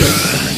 Death.